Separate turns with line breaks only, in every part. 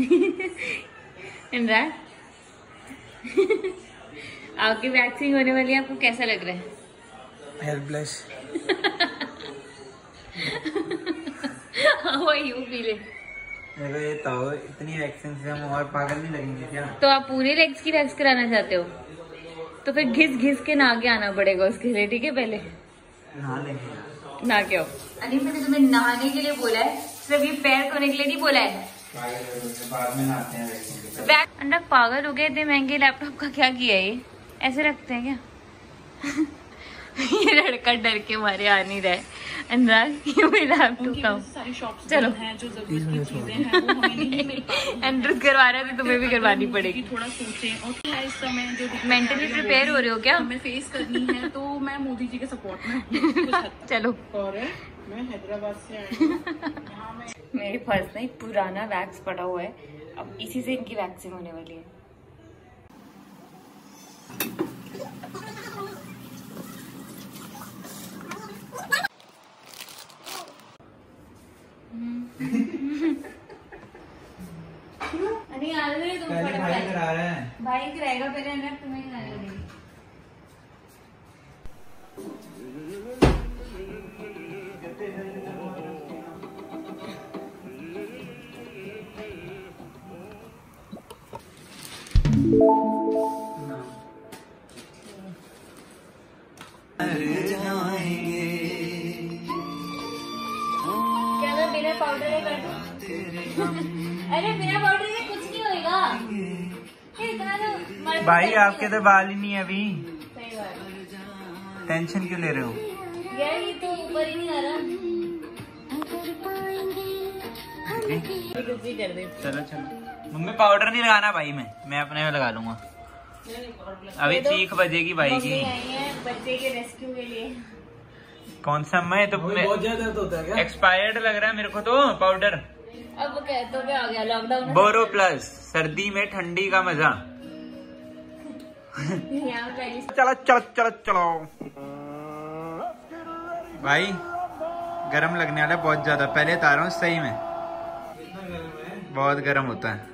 इमरान आपकी वैक्सिंग होने वाली है आपको कैसा लग रहा है? Are you feeling?
मेरे ये तो इतनी वैक्सीन से हम और पागल नहीं लगेंगे क्या?
तो आप पूरे लेग्स की वैक्स कराना चाहते हो? तो फिर घिस घिस के ना आगे आना पड़ेगा उसके लिए ठीक है पहले?
नहा लेंगे।
ना क्यों अली मैंने तुम्हें नहाने के लिए बोला है सिर्फ़ ये पैर धोने के लिए नहीं बोला है।
बाद में नहाते हैं
बैग अंडा पागल हो गए इतने महँगे लैपटॉप का क्या किया ये? ऐसे रखते हैं क्या? ये लड़का डर के मारे आ नहीं रहा है। अनुराग ये मेरा लैपटॉप चलो।
हैं जो ज़रूरत की चीज़ें हैं वो हमें नहीं मिल पाती
करवा रहा है तो तुम्हें भी करवानी पड़ेगी।
थोड़ा सोचें और क्या इस समय जो
मेंटली प्रिपेयर हो रहे हो क्या?
हमें फेस करनी है तो मैं मोदी जी के सपोर्ट में।
चलो।
और मैं हैदराबाद से आई यहाँ मैं
मेरे पास ना एक पुराना वैक्स पड़ा हुआ है। अब इसी से इनकी वैक्सिंग होने वाली है। अरे यार अरे तुम
भाई करा रहे हैं।
भाई कराएगा पहले अंदर तुम्हें बिना पाउडर? अरे बिना पाउडर के कुछ नहीं होएगा।
भाई आपके तो बाल ही नहीं अभी। टेंशन क्यों ले रहे हो।
यार ये तो ऊपर ही नहीं आ रहा। ये कर दे।
चलो चलो। मम्मी पाउडर नहीं लगाना भाई मैं। मैं अपने में लगा लूँगा। अभी चीख बजेगी भाई की
बच्चे के रेस्क्यू के लिए।
कौन सा मैं तो
ज़्यादा होता क्या?
एक्सपायर्ड लग रहा है मेरे को तो पाउडर
अब तो क्या हो गया लॉकडाउन
बोरो प्लस सर्दी में ठंडी का मज़ा। चलो चलो चलो चलो। भाई गरम लगने वाला बहुत ज़्यादा। पहले तारा हूँ सही में। बहुत गर्म होता है।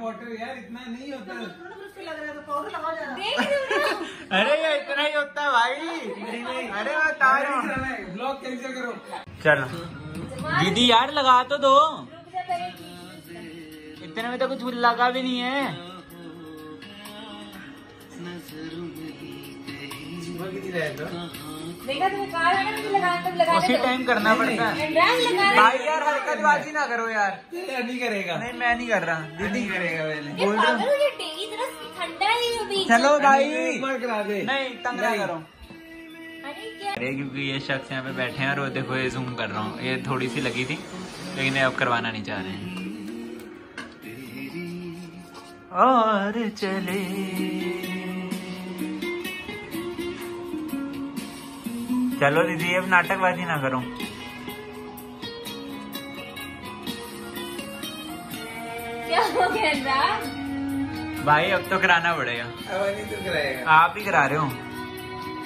हॉट वाटर यार इतना नहीं होता।
देख रही हो
अरे ये इतना ही होता है भाई। अरे हूँ।
ब्लॉग कैंसिल करो।
चलो। दीदी यार लगा तो दो। इतने में तो कुछ लगा भी नहीं है।
देखा ना मुझे लगाने लगाने
उसी टाइम करना पड़ता है। भाई यार हरकतबाजी ना करो यार।
नहीं करेगा।
नहीं मैं नहीं कर रहा। दीदी
करेगा पहले
बोल रहे हो?
पागल ये डेली इतना ठंडा
चलो भाई।
करा दे।
नहीं तंग ना करो।
अरे
अरे क्योंकि ये शख्स यहाँ पे बैठे हैं और वो देखो ये जूम कर रहा हूँ। ये थोड़ी सी लगी थी लेकिन ये अब करवाना नहीं चाह रहे हैं। और चले। चलो दीदी अब नाटकबाजी ना करो।
क्या हो गया अनुराग
भाई अब तो कराना पड़ेगा।
अब नहीं तो कराएगा।
आप ही करा रहे हो।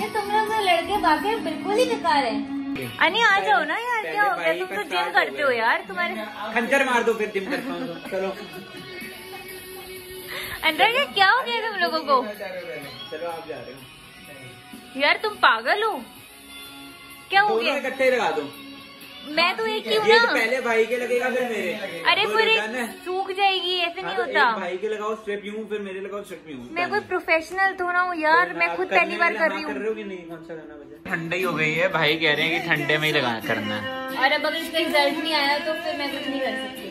ये तुम लोग तो लड़के बाकी बिल्कुल ही बेकार है। अनी आ जाओ ना यार क्या हो गया? तुम तो जिम करते हो यार तुम्हारे
खंजर मार दो फिर जिम करता हूँ। चलो।
ये क्या हो गया तुम लोगों को?
चलो आप जा रहे हो।
यार तुम पागल हो। क्या हो गया?
इकट्ठे लगा दो।
मैं तो एक ही हूँ
तो
ना।
पहले भाई के लगेगा फिर मेरे।
अरे फिर सूख जाएगी ऐसे नहीं
हाँ, तो
होता।
भाई के लगाओ स्ट्रिप यूँ फिर मेरे लगाओ स्ट्रिप यूँ।
मैं कोई प्रोफेशनल थोड़ा हूँ यार मैं खुद पहली बार कर रही हूँ।
हो बजा। ठंडी हो गई है भाई कह रहे हैं कि ठंडे में ही लगा करना है।
और अब अगर इसका रिज़ल्ट नहीं आया तो फिर मैं कुछ नहीं कर सकती।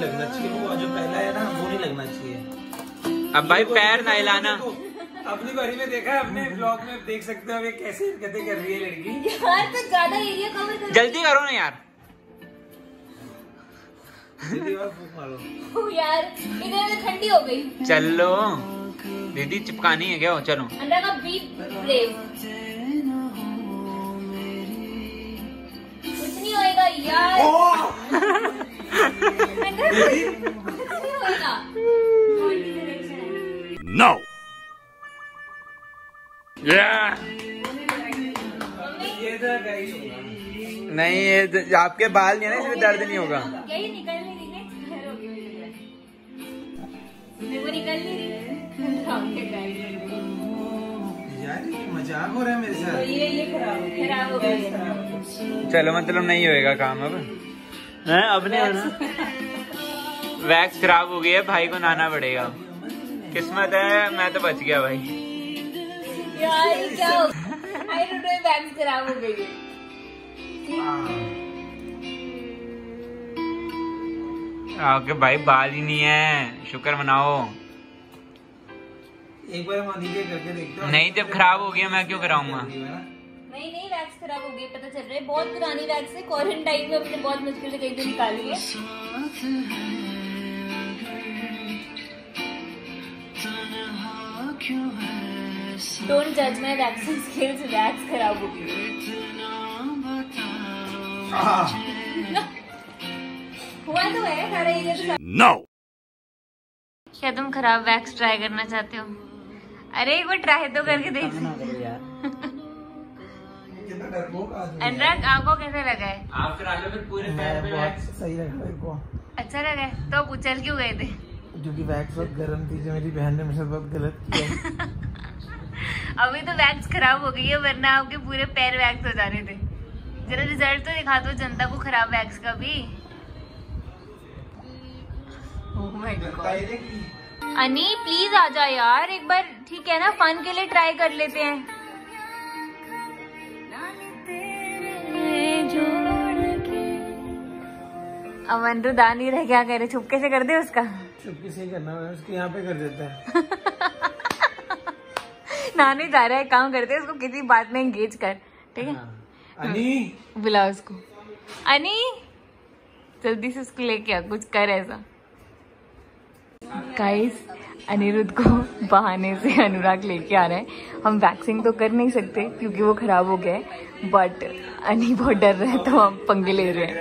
लगना चाहिए। वो जो पहला है ना वो नहीं लगना चाहिए।
अब भाई पैर ना हिलाना
अपनी बारी में देखा है अपने ब्लॉग में देख सकते हो अभी कैसे हरकतें कर रही है लड़की।
यार तो ज़्यादा एरिया कवर कर
जल्दी करो ना यार।
दीदी और फूक मारो।
यार इधर तो ठंडी हो गई।
चलो। दीदी चिपकानी है क्या? चलो।
अंदर का बीट ब्रेव कुछ नहीं होएगा यार। अंदर कुछ नहीं होएगा।
No yeah.
ये गाइस होगा
नहीं ये आपके बाल नहीं है ना इसमें दर्द नहीं होगा।
यही निकल नहीं रही वो निकल नहीं रही
यार ये मज़ाक हो रहा है मेरे साथ।
ये ये खराब
खराब हो गई
चलो मतलब नहीं होएगा काम अब। है अब नहीं होना। वैक्स खराब हो गई है भाई को नहाना पड़ेगा। किस्मत है मैं तो बच गया भाई।
यार क्या आई डोंट नो वैक्स खराब हो गई
आपके भाई बाल ही नहीं है. शुक्र मनाओ.
एक बार हम नीचे करके देखते हैं.
नहीं जब खराब हो गया मैं क्यों कराऊँगा?
नहीं नहीं वैक्स खराब हो गई पता चल रहा है. बहुत पुरानी वैक्स है. क्वारंटाइन में हमने बहुत मुश्किल से कहीं से निकाली है। डोंट जज माय वैक्सिंग स्किल्स वैक्स खराब हो गई। हुआ तो है सारा एरिया तो
नो
क्या तुम खराब वैक्स ट्राई करना चाहते हो? अरे एक बार ट्राई तो करके देख।
आदमी
अनुराग आपको कैसे लगा है?
आप करा लो फिर पूरे
मैं बहुत सही लगा मेरे को।
अच्छा लगा है तो आप उछल क्यों गए थे?
क्योंकि वैक्स बहुत गर्म थी जो मेरी बहन ने मेरे साथ बहुत गलत किया।
अभी तो वैक्स खराब हो गई है वरना आपके पूरे पैर वैक्स हो जाने थे। जरा रिज़ल्ट तो दिखा दो जनता को खराब वैक्स का भी। Oh अनी प्लीज़ आ जा यार एक बार ठीक है ना फन के लिए ट्राई कर लेते हैं। अनिरुद्ध आ नहीं रहे क्या करे छुपके से कर दे उसका।
छुपके से करना उसके यहाँ पे कर देता है।
ना जा रहा है काम करते हैं उसको किसी बात में एंगेज कर ठीक है?
अनी?
बुला उसको। अनी? जल्दी से उसको लेके आ कुछ कर ऐसा। गाइस अनिरुद्ध को बहाने से अनुराग लेके आ रहे हैं। हम वैक्सिंग तो कर नहीं सकते क्योंकि वो खराब हो गया है बट अनी बहुत डर रहे तो हम पंगे ले रहे हैं।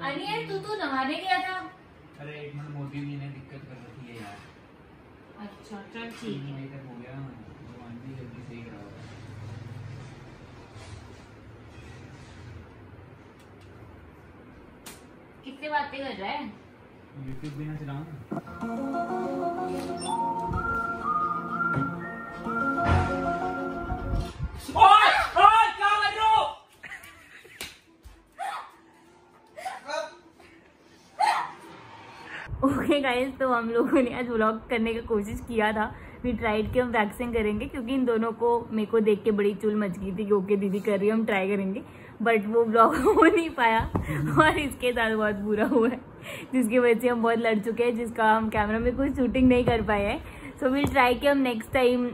अनी तू तो नहाने गया था।
अरे एक मिनट मोदी जी ने दिक्कत कर है यार
अच्छा चल ठीक है
तक हो गया भगवान जल्दी सही कराओ
किससे बातें कर रहा है
यूट्यूब बिना चलाऊं।
गाइस तो हम लोगों ने आज व्लॉग करने की कोशिश किया था। वी ट्राइड कि हम वैक्सिंग करेंगे क्योंकि इन दोनों को मेरे को देख के बड़ी चुल मच गई थी कि ओके दीदी कर रही है हम ट्राई करेंगे। बट वो व्लॉग हो नहीं पाया और इसके साथ बहुत बुरा हुआ है जिसकी वजह से हम बहुत लड़ चुके हैं जिसका हम कैमरा में कुछ शूटिंग नहीं कर पाए हैं। सो विल ट्राई कि हम next time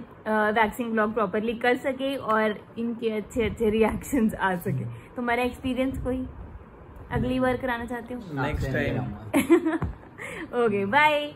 waxing blog properly कर सके और इनके अच्छे अच्छे रिएक्शंस आ सके। तो हमारा एक्सपीरियंस कोई? अगली बार कराना चाहते हो?
Next time
okay bye